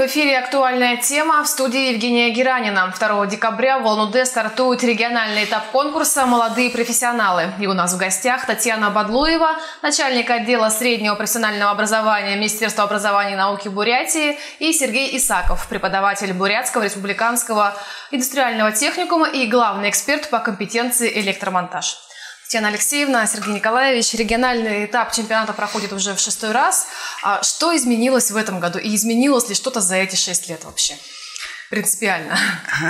В эфире «Актуальная тема» в студии Евгения Геранина. 2 декабря в Улан-Удэ стартует региональный этап конкурса «Молодые профессионалы». И у нас в гостях Татьяна Бадлуева, начальник отдела среднего профессионального образования Министерства образования и науки Бурятии, и Сергей Исаков, преподаватель Бурятского республиканского индустриального техникума и главный эксперт по компетенции электромонтаж. Татьяна Алексеевна, Сергей Николаевич, региональный этап чемпионата проходит уже в шестой раз. А что изменилось в этом году? И изменилось ли что-то за эти шесть лет вообще? Принципиально.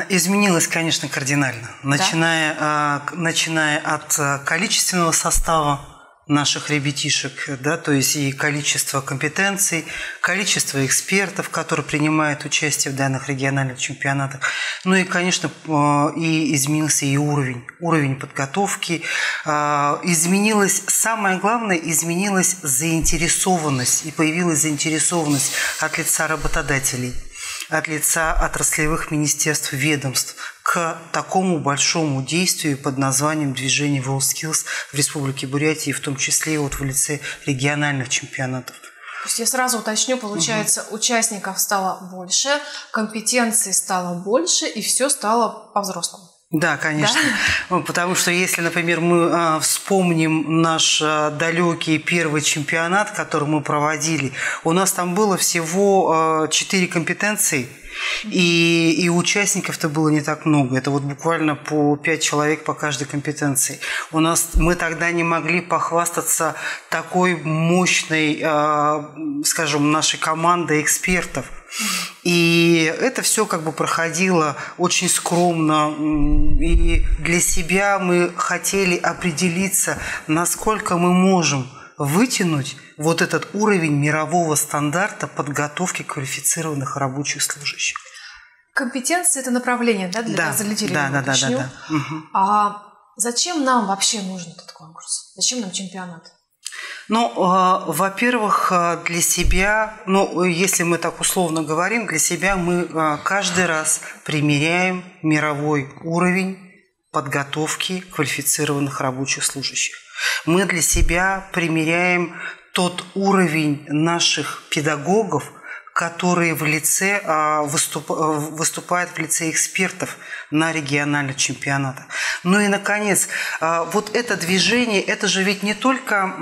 Изменилось, конечно, кардинально. Начиная, да? начиная от э, количественного состава наших ребятишек, да, то есть и количество компетенций, количество экспертов, которые принимают участие в данных региональных чемпионатах. Ну и, конечно, э, и изменился и уровень, уровень подготовки. Э, изменилась, самое главное, изменилась заинтересованность, и появилась заинтересованность от лица работодателей – от лица отраслевых министерств, ведомств к такому большому действию под названием «Движение WorldSkills» в Республике Бурятии, в том числе вот в лице региональных чемпионатов. То есть я сразу уточню, получается, угу. участников стало больше, компетенций стало больше, и все стало по-взрослому. Да, конечно. Да? Потому что если, например, мы а, вспомним наш а, далекий первый чемпионат, который мы проводили, у нас там было всего а, компетенции – и, и участников-то было не так много. Это вот буквально по пять человек по каждой компетенции. У нас мы тогда не могли похвастаться такой мощной, э, скажем, нашей командой экспертов. И это все как бы проходило очень скромно. И для себя мы хотели определиться, насколько мы можем вытянуть вот этот уровень мирового стандарта подготовки квалифицированных рабочих служащих. Компетенция – это направление, да, для да, зрителей? Да, да, да, да, да. Угу. А зачем нам вообще нужен этот конкурс? Зачем нам чемпионат? Ну, э, во-первых, для себя, ну, если мы так условно говорим, для себя мы э, каждый раз примеряем мировой уровень подготовки квалифицированных рабочих служащих. Мы для себя примеряем тот уровень наших педагогов – которые в лице а, выступ, а, выступают в лице экспертов на региональных чемпионатах. Ну и, наконец, а, вот это движение, это же ведь не только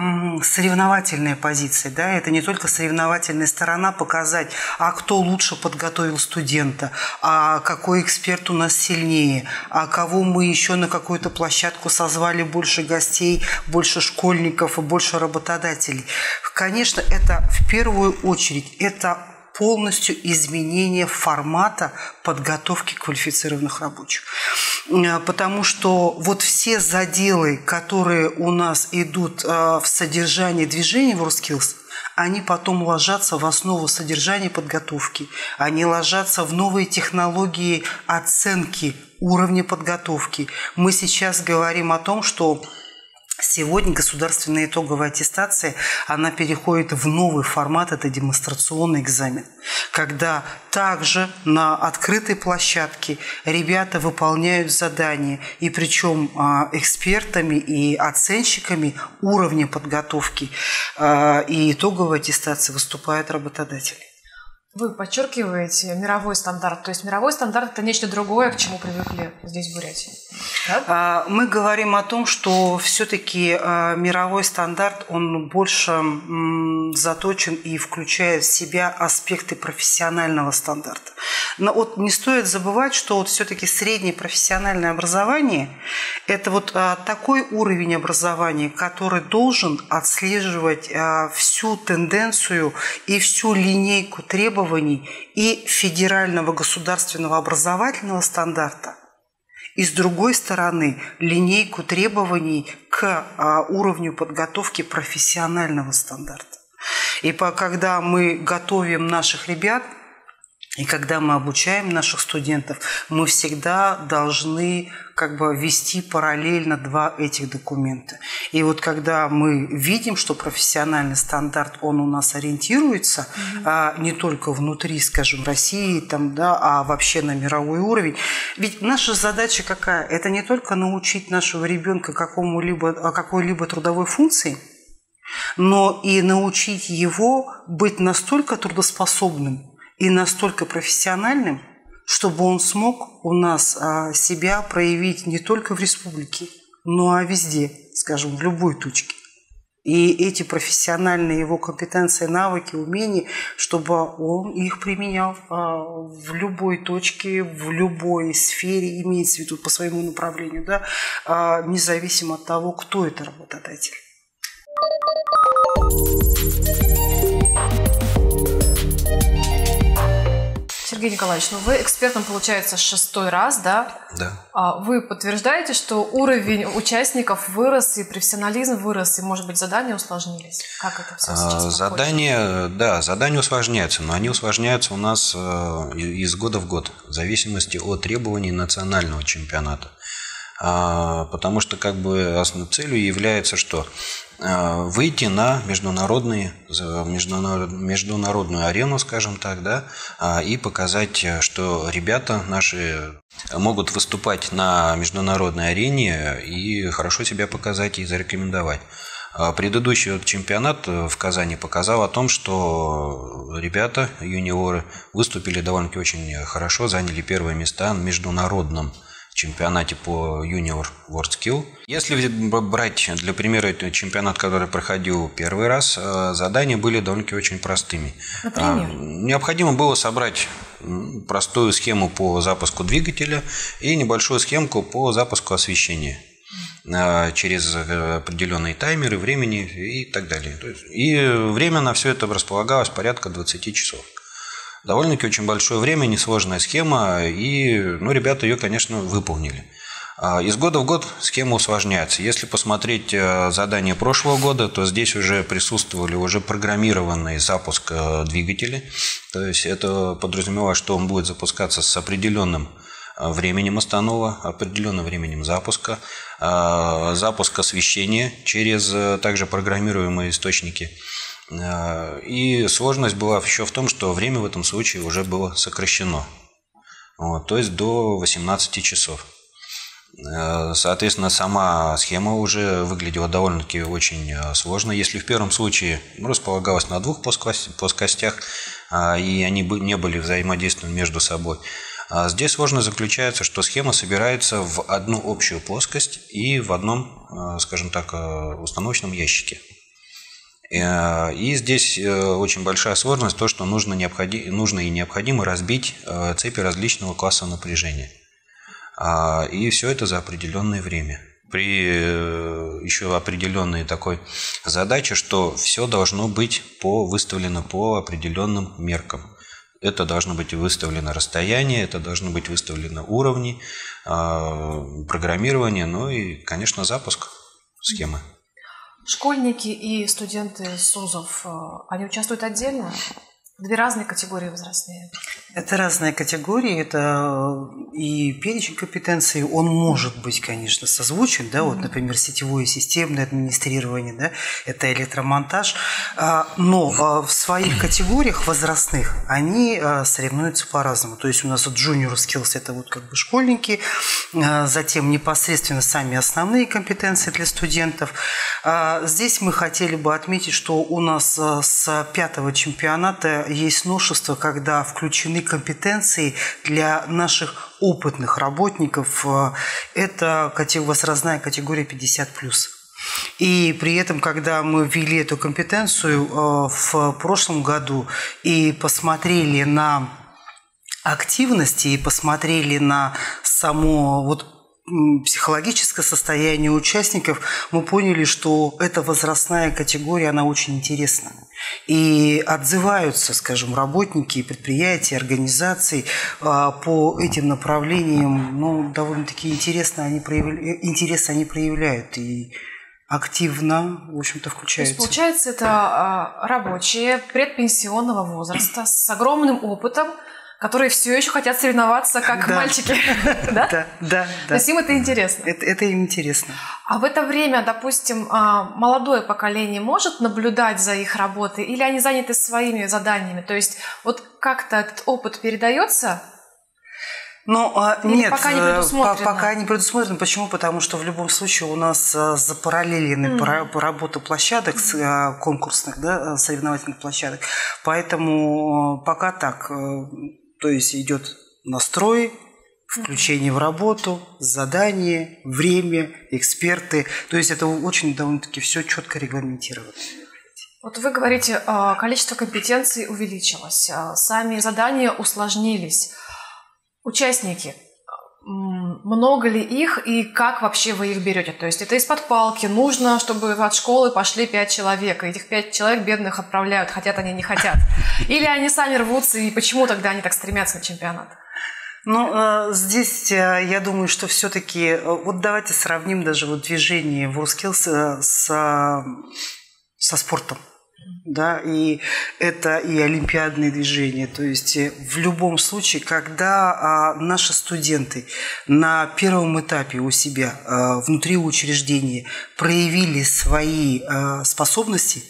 соревновательная позиция, да, это не только соревновательная сторона показать, а кто лучше подготовил студента, а какой эксперт у нас сильнее, а кого мы еще на какую-то площадку созвали больше гостей, больше школьников и больше работодателей. Конечно, это в первую очередь, это полностью изменение формата подготовки квалифицированных рабочих. Э, потому что вот все заделы, которые у нас идут э, в содержании движения WorldSkills, они потом ложатся в основу содержания подготовки, они ложатся в новые технологии оценки уровня подготовки. Мы сейчас говорим о том, что Сегодня государственная итоговая аттестация, она переходит в новый формат, это демонстрационный экзамен, когда также на открытой площадке ребята выполняют задания, и причем а, экспертами и оценщиками уровня подготовки а, и итоговой аттестации выступают работодатели. Вы подчеркиваете мировой стандарт. То есть мировой стандарт – это нечто другое, к чему привыкли здесь, в Бурятии. Да? А, мы говорим о том, что все-таки а, мировой стандарт, он больше заточен и включает в себя аспекты профессионального стандарта. Но вот не стоит забывать, что вот все-таки среднее профессиональное образование – это вот а, такой уровень образования, который должен отслеживать всю тенденцию и всю линейку требований требований и федерального государственного образовательного стандарта, и с другой стороны линейку требований к а, уровню подготовки профессионального стандарта. И когда мы готовим наших ребят – и когда мы обучаем наших студентов, мы всегда должны как бы вести параллельно два этих документа. И вот когда мы видим, что профессиональный стандарт, он у нас ориентируется mm-hmm. а, не только внутри, скажем, России, там, да, а вообще на мировой уровень. Ведь наша задача какая? Это не только научить нашего ребенка какому-либо, какой-либо трудовой функции, но и научить его быть настолько трудоспособным, и настолько профессиональным, чтобы он смог у нас а, себя проявить не только в республике, но и везде, скажем, в любой точке. И эти профессиональные его компетенции, навыки, умения, чтобы он их применял а, в любой точке, в любой сфере, имеется в виду по своему направлению, да, а, независимо от того, кто это работодатель. Сергей Николаевич, ну вы экспертом, получается, шестой раз, да? Да. А вы подтверждаете, что уровень участников вырос, и профессионализм вырос, и, может быть, задания усложнились? Как это все сейчас а, Задания, да, задания усложняются, но они усложняются у нас э, из года в год, в зависимости от требований национального чемпионата. А, потому что как бы основной целью является что? А, выйти на международные, международную арену, скажем так, да, а, и показать, что ребята наши могут выступать на международной арене и хорошо себя показать и зарекомендовать. Предыдущий вот чемпионат в Казани показал о том, что ребята, юниоры, выступили довольно-таки очень хорошо, заняли первые места на международном чемпионате по Junior World Skill. Если брать для примера чемпионат, который проходил первый раз, э, задания были довольно-таки очень простыми. Например? Необходимо было собрать простую схему по запуску двигателя и небольшую схемку по запуску освещения э, через э, определенные таймеры, времени и так далее. И время на все это располагалось порядка 20 часов. Довольно-таки очень большое время, несложная схема, и ну, ребята ее, конечно, выполнили. А, из года в год схема усложняется. Если посмотреть э, задание прошлого года, то здесь уже присутствовали уже программированный запуск э, двигателя. То есть это подразумевает, что он будет запускаться с определенным э, временем останова, определенным временем запуска, запуск освещения через также программируемые источники – и сложность была еще в том, что время в этом случае уже было сокращено. Вот, то есть до 18 часов. Э, соответственно, сама схема уже выглядела довольно-таки очень э, сложно. Если в первом случае располагалась на двух плоскостях, и они не были взаимодействованы между собой, здесь сложность заключается, что схема собирается в одну общую плоскость и в одном, скажем так, установочном ящике. Э, и здесь э, очень большая сложность, то, что нужно, необходи, нужно и необходимо разбить э, цепи различного класса напряжения. А, и все это за определенное время. При еще определенной такой задаче, что все должно быть по, выставлено по определенным меркам. Это должно быть выставлено расстояние, это должно быть выставлено уровни, программирование, ну и, конечно, запуск схемы. Школьники и студенты СУЗов, э, они участвуют отдельно? Две разные категории возрастные. Это разные категории, это э, и перечень компетенций, он может быть, конечно, созвучен, да, mm-hmm. вот, например, сетевое системное администрирование, да, это электромонтаж, а, но а, в своих категориях возрастных они а, соревнуются по-разному. То есть у нас вот junior skills это вот как бы школьники, затем непосредственно сами основные компетенции для студентов. Здесь мы хотели бы отметить, что у нас с пятого чемпионата есть новшество, когда включены компетенции для наших опытных работников. Это возрастная категория 50+. И при этом, когда мы ввели эту компетенцию э, в прошлом году и посмотрели на активности и посмотрели на само вот психологическое состояние участников, мы поняли, что эта возрастная категория, она очень интересна. И отзываются, скажем, работники, предприятия, организации а, по этим направлениям, ну, довольно-таки интересно они проявляют, интерес они проявляют. И активно, в общем-то, включаются. То есть, получается, это а, рабочие предпенсионного возраста с огромным опытом, которые все еще хотят соревноваться, как да. мальчики. да? Да, да. То есть им это интересно. Это, это им интересно. А в это время, допустим, а, молодое поколение может наблюдать за их работой, или они заняты своими заданиями? То есть вот как-то этот опыт передается Ну, а, нет, пока не предусмотрено? Пока не предусмотрено. Почему? Потому что в любом случае у нас запараллелены mm. работа площадок конкурсных, да, соревновательных площадок. Поэтому пока так. То есть идет настрой, включение в работу, задание, время, эксперты. То есть это очень довольно-таки все четко регламентировано. Вот вы говорите, а, количество компетенций увеличилось, а, сами задания усложнились. Участники, много ли их и как вообще вы их берете? То есть это из-под палки, нужно, чтобы от школы пошли пять человек, и этих пять человек бедных отправляют, хотят они, не хотят. Или они сами рвутся, и почему тогда они так стремятся на чемпионат? Ну, э, здесь э, я думаю, что все-таки, э, вот давайте сравним даже вот движение WorldSkills с, со спортом. Да, и это и олимпиадные движения. То есть в любом случае, когда а, наши студенты на первом этапе у себя а, внутри учреждения проявили свои а, способности,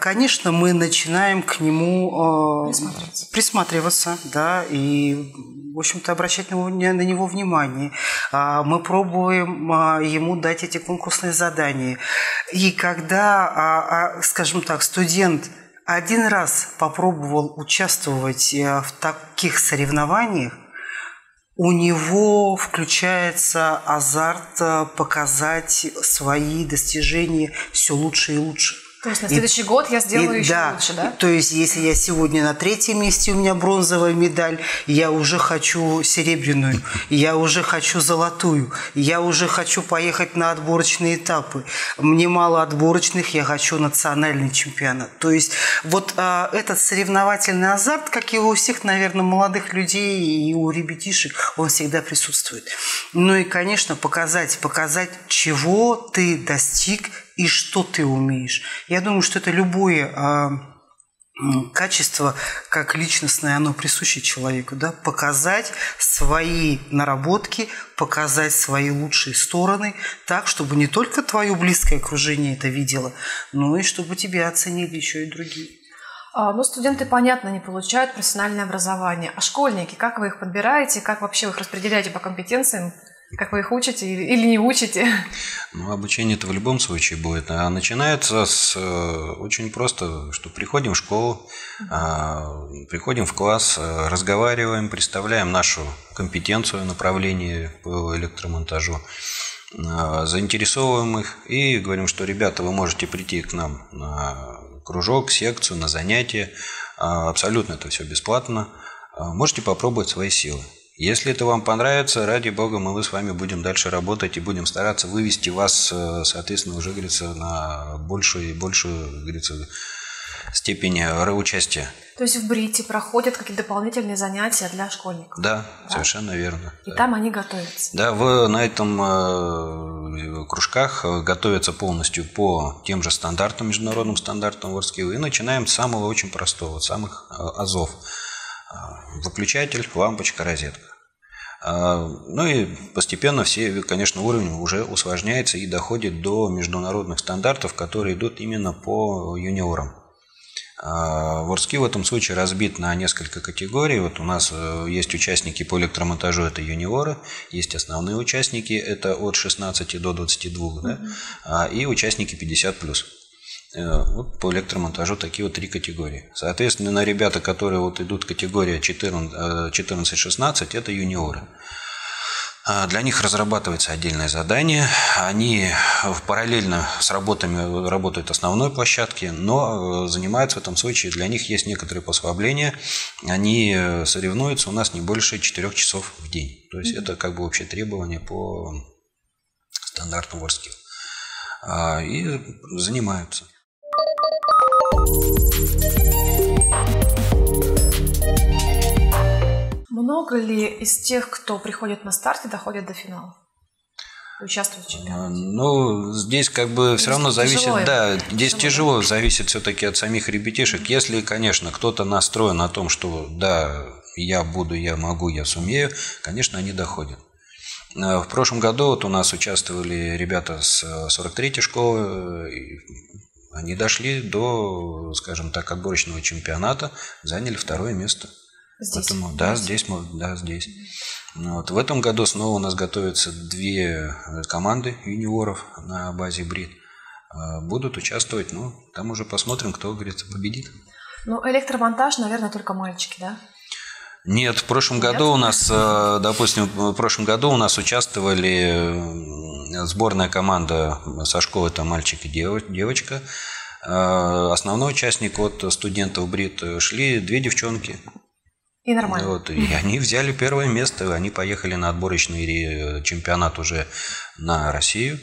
конечно, мы начинаем к нему присматриваться, присматриваться да, и, в общем-то, обращать на него, внимание. А, мы пробуем а, ему дать эти конкурсные задания. И когда, скажем так, студент один раз попробовал участвовать э, в таких соревнованиях, у него включается азарт э, показать свои достижения все лучше и лучше. То есть на следующий и, год я сделаю и, еще да, лучше, да? То есть если я сегодня на третьем месте, у меня бронзовая медаль, я уже хочу серебряную, я уже хочу золотую, я уже хочу поехать на отборочные этапы. Мне мало отборочных, я хочу национальный чемпионат. То есть вот а, этот соревновательный азарт, как и у всех, наверное, молодых людей и у ребятишек, он всегда присутствует. Ну и, конечно, показать, показать, чего ты достиг и что ты умеешь. Я думаю, что это любое а, качество, как личностное, оно присуще человеку, да, показать свои наработки, показать свои лучшие стороны, так, чтобы не только твое близкое окружение это видело, но и чтобы тебя оценили еще и другие. А, ну, студенты, понятно, не получают профессиональное образование. А школьники, как вы их подбираете, как вообще вы их распределяете по компетенциям? Как вы их учите или не учите? Ну, обучение это в любом случае будет. А начинается с э, очень просто, что приходим в школу, mm приходим в класс, э, разговариваем, представляем нашу компетенцию направление по электромонтажу, а, заинтересовываем их и говорим, что, ребята, вы можете прийти к нам на кружок, секцию, на занятия. Абсолютно это все бесплатно. Можете попробовать свои силы. Если это вам понравится, ради бога, мы с вами будем дальше работать и будем стараться вывести вас, э, соответственно, уже, говорится, на большую и большую, говорится, степень участия. То есть в Брите проходят какие-то дополнительные занятия для школьников? Да, да? совершенно верно. И да. там они готовятся? Да, в, на этом э, кружках готовятся полностью по тем же стандартам, международным стандартам WorldSkill. И начинаем с самого очень простого, самых э, азов – выключатель, лампочка, розетка. А, ну и постепенно все, конечно, уровень уже усложняется и доходит до международных стандартов, которые идут именно по юниорам. Ворски в этом случае разбит на несколько категорий. Вот у нас э, есть участники по электромонтажу, это юниоры, есть основные участники, это от 16 до 22, mm-hmm. да, и участники 50 плюс. Э, вот по электромонтажу такие вот три категории. Соответственно, ребята, которые вот идут категория 14-16, э, это юниоры. А для них разрабатывается отдельное задание. Они параллельно с работами работают основной площадки, но э, занимаются в этом случае, для них есть некоторые послабления. Они соревнуются у нас не больше 4 часов в день. То есть mm-hmm. это как бы общее требование по стандартам WorldSkill. А, и занимаются. Много ли из тех, кто приходит на старте, доходят до финала? участвуют в чемпионате? Ну, здесь как бы все равно зависит, да, здесь тяжело, тяжело зависит все-таки от самих ребятишек. Если, конечно, кто-то настроен на том, что да, я буду, я могу, я сумею, конечно, они доходят. В прошлом году вот у нас участвовали ребята с 43-й школы, они дошли до, скажем так, отборочного чемпионата, заняли второе место. Здесь? Поэтому, да, здесь, да, здесь. Вот. В этом году снова у нас готовятся две команды юниоров на базе БРИД. А, будут участвовать, ну, там уже посмотрим, кто, говорится, победит. Ну, электромонтаж, наверное, только мальчики, да? Нет, в прошлом Нет? году у нас, э, допустим, в прошлом году у нас участвовали э, сборная команда со школы, там мальчик и девочка. Э, основной участник от студентов БРИТ шли две девчонки. И нормально. Вот, и они взяли первое место, они поехали на отборочный чемпионат уже на Россию.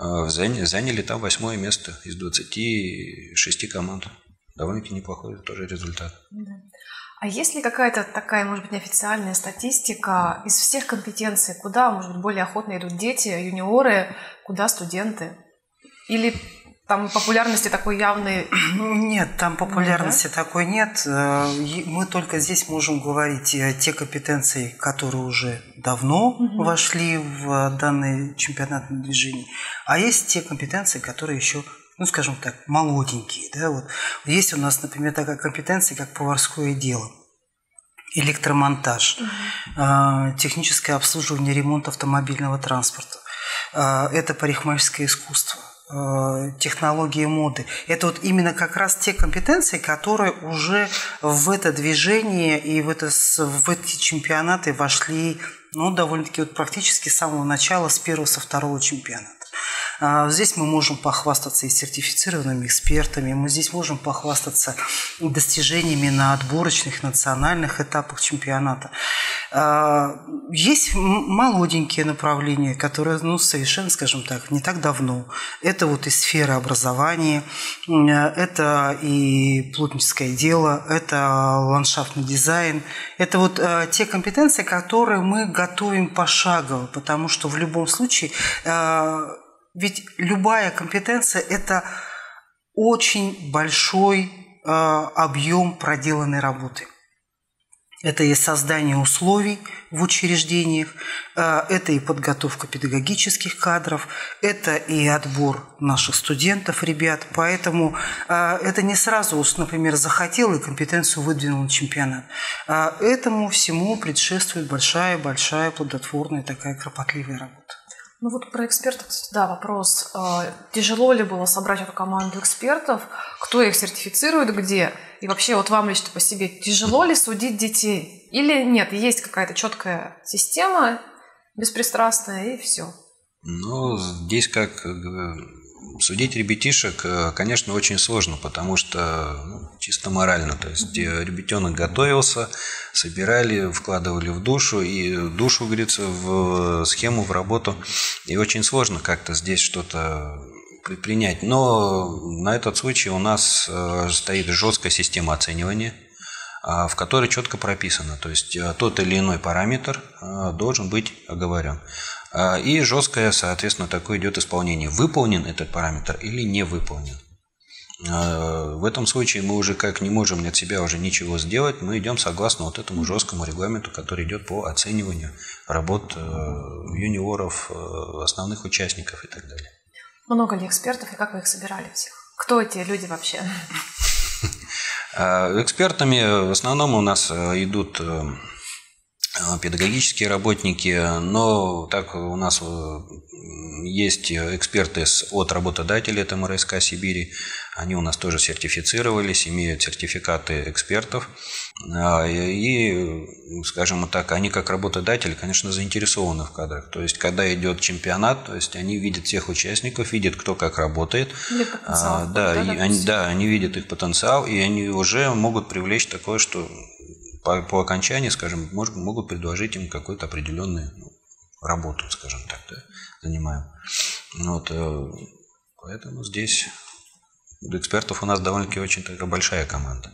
Заняли там восьмое место из 26 команд. Довольно-таки неплохой тоже результат. Да. А есть ли какая-то такая, может быть, неофициальная статистика из всех компетенций, куда, может быть, более охотно идут дети, юниоры, куда студенты? Или там популярности такой явной? Нет, там популярности нет, да? такой нет. Э, мы только здесь можем говорить э, те компетенции, которые уже давно угу. вошли в данный чемпионатное движение, а есть те компетенции, которые еще ну, скажем так, молоденькие. Да? Вот. Есть у нас, например, такая компетенция, как поварское дело, электромонтаж, mm техническое обслуживание ремонт автомобильного транспорта. А, это парикмахерское искусство а, технологии моды. Это вот именно как раз те компетенции, которые уже в это движение и в, это, в эти чемпионаты вошли ну, довольно-таки вот практически с самого начала, с первого, со второго чемпионата. А, здесь мы можем похвастаться и сертифицированными экспертами, мы здесь можем похвастаться достижениями на отборочных национальных этапах чемпионата. А, есть молоденькие направления, которые ну, совершенно, скажем так, не так давно. Это вот и сфера образования, это и плотническое дело, это ландшафтный дизайн. Это вот а, те компетенции, которые мы готовим пошагово, потому что в любом случае ведь любая компетенция – это очень большой э, объем проделанной работы. Это и создание условий в учреждениях, э, это и подготовка педагогических кадров, это и отбор наших студентов, ребят. Поэтому э, это не сразу, например, захотел и компетенцию выдвинул на чемпионат. Э, этому всему предшествует большая-большая плодотворная такая кропотливая работа. Ну вот про экспертов, да, вопрос. А, тяжело ли было собрать эту команду экспертов? Кто их сертифицирует, где? И вообще вот вам лично по себе тяжело ли судить детей? Или нет, есть какая-то четкая система, беспристрастная, и все? Ну, здесь как Судить ребятишек, э, конечно, очень сложно, потому что ну, чисто морально. То есть mm ребятенок готовился, собирали, вкладывали в душу, и душу, говорится, в схему, в работу. И очень сложно как-то здесь что-то предпринять. Но на этот случай у нас э, стоит жесткая система оценивания, а, в которой четко прописано. То есть тот или иной параметр должен быть оговорен. А, и жесткое, соответственно, такое идет исполнение. Выполнен этот параметр или не выполнен. А, в этом случае мы уже как не можем от себя уже ничего сделать, мы идем согласно вот этому жесткому регламенту, который идет по оцениванию работ э, юниоров, э, основных участников и так далее. Много ли экспертов и как вы их собирали всех? Кто эти люди вообще? А, экспертами в основном у нас э, идут педагогические работники, но так у нас э, есть эксперты от работодателей, это МРСК Сибири, они у нас тоже сертифицировались, имеют сертификаты экспертов. А, и, скажем так, они как работодатели, конечно, заинтересованы в кадрах. То есть, когда идет чемпионат, то есть они видят всех участников, видят, кто как работает. А, да, и они, да, они видят их потенциал, и они уже могут привлечь такое, что по, по окончании, скажем, может, могут предложить им какую-то определенную ну, работу, скажем так, да, занимаем. Вот, э, поэтому здесь экспертов у нас довольно-таки очень такая большая команда.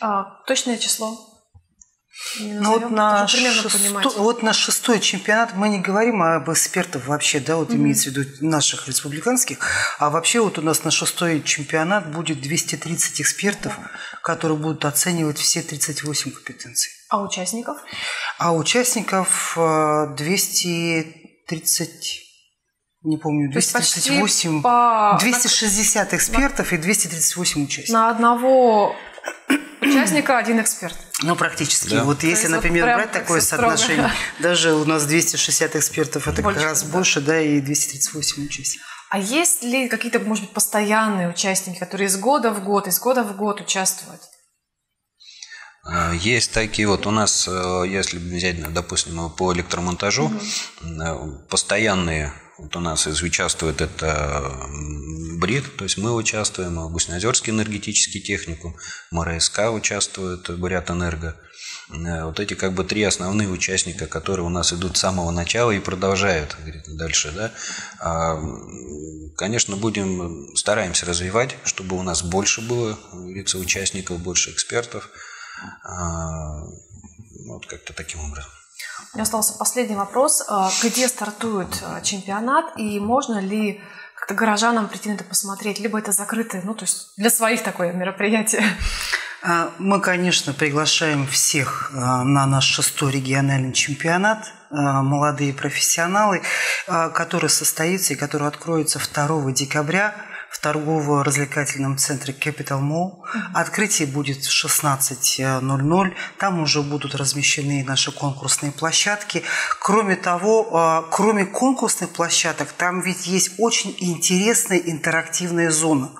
А, точное число? Ну, вот, на шесто... вот на шестой чемпионат мы не говорим об экспертах вообще, да, вот mm-hmm. имеется в виду наших республиканских, а вообще вот у нас на шестой чемпионат будет 230 экспертов, mm-hmm. которые будут оценивать все 38 компетенций. А участников? А участников 230 э, не помню, 238, по... 260 экспертов и 238 участников. На одного участника один эксперт. Ну, практически. Да. Вот если, например, брать такое соотношение, строго. даже у нас 260 экспертов, это больше, как раз да. больше, да, и 238 участников. А есть ли какие-то, может быть, постоянные участники, которые из года в год, из года в год участвуют? А, есть такие вот у нас, э, если взять, допустим, по электромонтажу, угу. постоянные вот у нас участвует это БРИД, то есть мы участвуем, Гуснеозерский энергетический техникум, МРСК участвует, Бурят Энерго. Э, вот эти как бы три основные участника, которые у нас идут с самого начала и продолжают дальше. Да? А, конечно, будем, стараемся развивать, чтобы у нас больше было лица участников, больше экспертов. А, вот как-то таким образом. У меня остался последний вопрос. А, где стартует а, чемпионат и можно ли как-то горожанам прийти на это посмотреть? Либо это закрытое, ну, то есть для своих такое мероприятие? Мы, конечно, приглашаем всех на наш шестой региональный чемпионат «Молодые профессионалы», который состоится и который откроется 2 декабря в торгово-развлекательном центре Capital Mall. Открытие будет в 16.00. Там уже будут размещены наши конкурсные площадки. Кроме того, а, кроме конкурсных площадок, там ведь есть очень интересная интерактивная зона.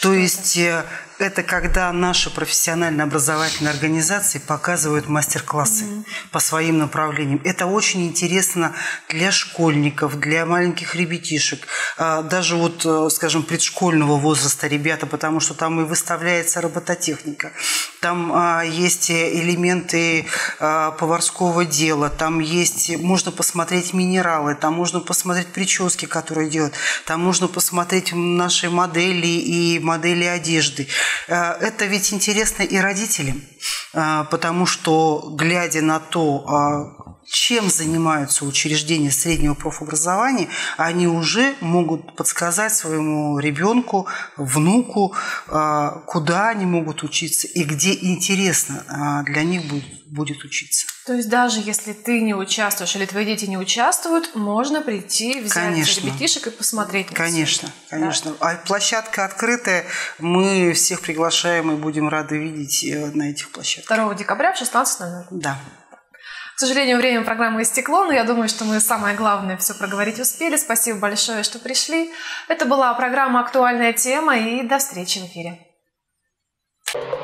То есть э, это когда наши профессионально-образовательные организации показывают мастер-классы mm-hmm. по своим направлениям. Это очень интересно для школьников, для маленьких ребятишек, а, даже вот, э, скажем, предшкольного возраста ребята, потому что там и выставляется робототехника, там а, есть элементы а, поварского дела, там есть, можно посмотреть минералы, там можно посмотреть прически, которые делают, там можно посмотреть наши модели и модели одежды. Э, это ведь интересно и родителям, э, потому что, глядя на то, а, чем занимаются учреждения среднего профобразования, они уже могут подсказать своему ребенку, внуку, а, куда они могут учиться и где интересно а, для них будет, будет учиться. То есть даже если ты не участвуешь или твои дети не участвуют, можно прийти, взять конечно. ребятишек и посмотреть. На конечно, все. конечно. Да? А площадка открытая, мы всех приглашаем и будем рады видеть э, на этих площадках. 2 декабря в 16.00. Да. Сожалению, время программы истекло, но я думаю, что мы самое главное все проговорить успели. Спасибо большое, что пришли. Это была программа «Актуальная тема» и до встречи в эфире. thank you